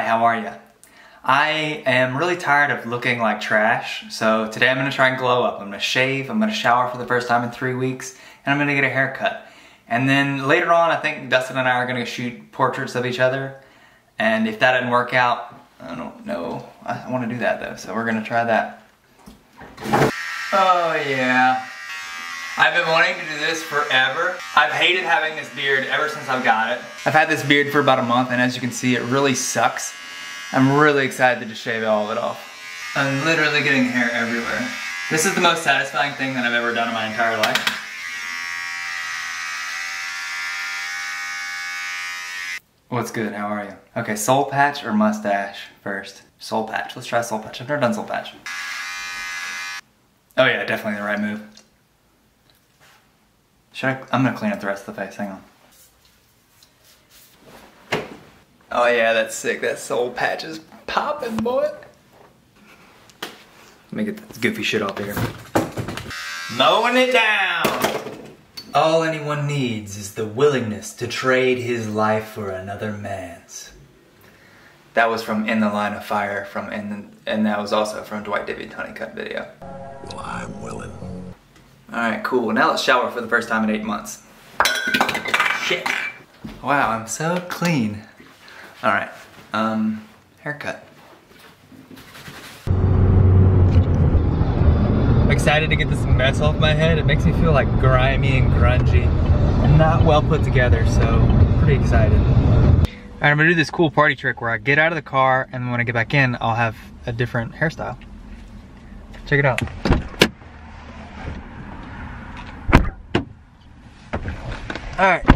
are you? I am really tired of looking like trash, so today I'm gonna try and glow up. I'm gonna shave, I'm gonna shower for the first time in three weeks, and I'm gonna get a haircut. And then later on, I think Dustin and I are gonna shoot portraits of each other. And if that doesn't work out, I don't know. I wanna do that though, so we're gonna try that. Oh yeah. I've been wanting to do this forever. I've hated having this beard ever since I've got it. I've had this beard for about a month and as you can see, it really sucks. I'm really excited to shave all of it off. I'm literally getting hair everywhere. This is the most satisfying thing that I've ever done in my entire life. What's good, how are you? Okay, soul patch or mustache first? Soul patch, let's try soul patch. I've never done soul patch. Oh yeah, definitely the right move. Should I? I'm gonna clean up the rest of the face, hang on. Oh yeah, that's sick. That soul patch is popping, boy. Let me get this goofy shit off here. Mowing it down! All anyone needs is the willingness to trade his life for another man's. That was from In the Line of Fire from in the, and that was also from Dwight David Honeycutt video. Well, I'm willing. Alright, cool. Now let's shower for the first time in eight months. Shit. Wow, I'm so clean. Alright, um, haircut. I'm excited to get this mess off my head. It makes me feel like grimy and grungy and not well put together, so pretty excited. Alright, I'm gonna do this cool party trick where I get out of the car and when I get back in, I'll have a different hairstyle. Check it out. Alright,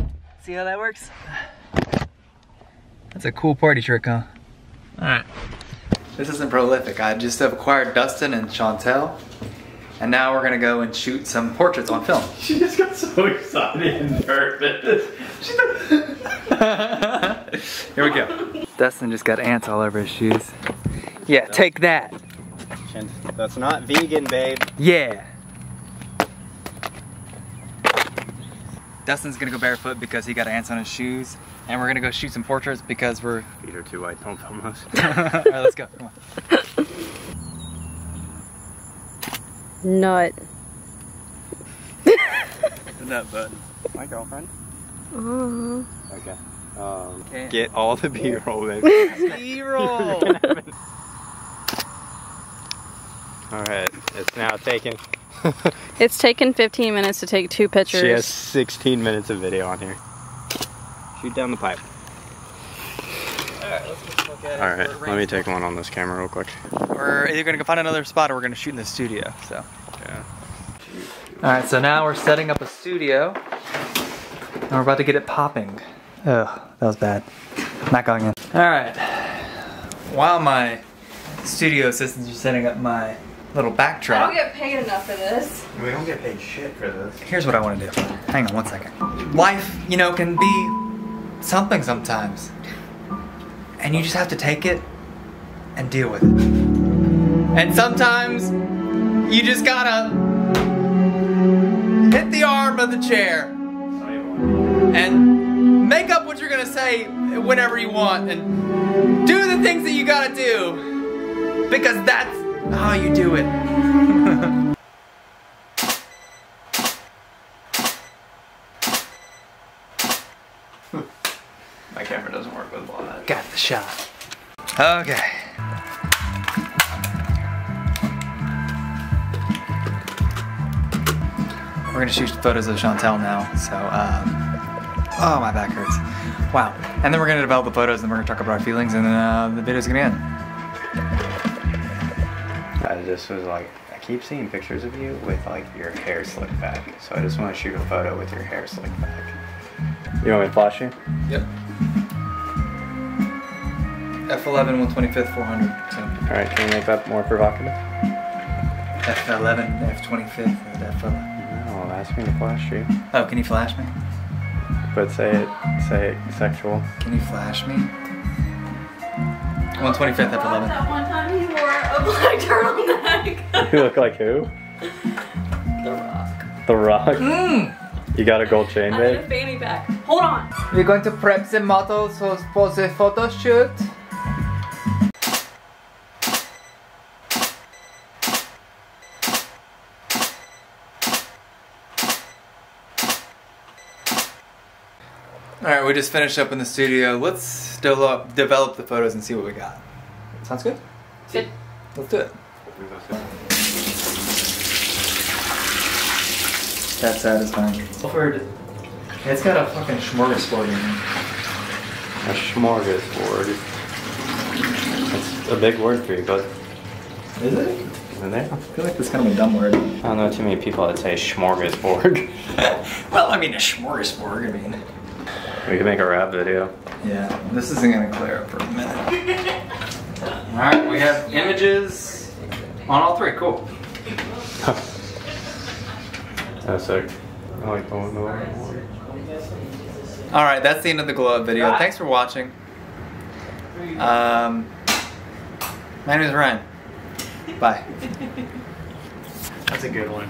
see how that works? That's a cool party trick, huh? Alright. This isn't prolific. I just have acquired Dustin and Chantel. And now we're gonna go and shoot some portraits on film. She just got so excited and nervous. She's like, Here we go. Dustin just got ants all over his shoes. Yeah, take that. That's not vegan, babe. Yeah. Dustin's gonna go barefoot because he got ants on his shoes. And we're gonna go shoot some portraits because we're... Feet are too white, don't film us. Alright, let's go. Come on. Nut. The nut button. My girlfriend. Uh, Okay. Um, Okay. get all the B-roll, baby. B-roll! Alright, it's now taken. it's taken 15 minutes to take two pictures. She has 16 minutes of video on here. Shoot down the pipe. Alright, let me take one on this camera real quick. We're either gonna go find another spot or we're gonna shoot in the studio, so. Yeah. Alright, so now we're setting up a studio. And we're about to get it popping. Ugh, that was bad. Not going in. Alright. While my studio assistants are setting up my little I don't get paid enough for this. We don't get paid shit for this. here's what I want to do. Hang on one second. Life, you know, can be something sometimes. And you just have to take it and deal with it. And sometimes you just gotta hit the arm of the chair and make up what you're gonna say whenever you want and do the things that you gotta do because that's how you do it. My camera doesn't work with that. Got the shot. Okay. We're gonna shoot photos of Chantel now, so, um, oh, my back hurts. Wow. And then we're gonna develop the photos and we're gonna talk about our feelings and then uh, the video's gonna end. I just was like, I keep seeing pictures of you with like your hair slicked back. So I just want to shoot a photo with your hair slicked back. You want me to flash you? Yep. F11, 125th, 400. Alright, can you make that more provocative? F11, F25th, and F11. No, ask me to flash you. Oh, can you flash me? But say it, say it sexual. Can you flash me? 125th, F11 a black turtleneck. you look like who? The Rock. The Rock. Mm. You got a gold chain, I babe. A fanny pack. Hold on. We're going to prep the models for, for the photo shoot. All right, we just finished up in the studio. Let's develop, develop the photos and see what we got. Sounds good? Good. Let's do it. That's satisfying. Clifford, it's got a fucking smorgasbord in it. A smorgasbord. That's a big word for you, but. Is it? Isn't there? I feel like that's kind of a dumb word. I don't know too many people that say smorgasbord. well, I mean, a smorgasbord, I mean. we could make a rap video. Yeah, this isn't gonna clear up for a minute. Alright, we have images on all three, cool. That's sick. I like going over. Alright, that's the end of the glow up video. Thanks for watching. Um, my name is Ryan. Bye. That's a good one.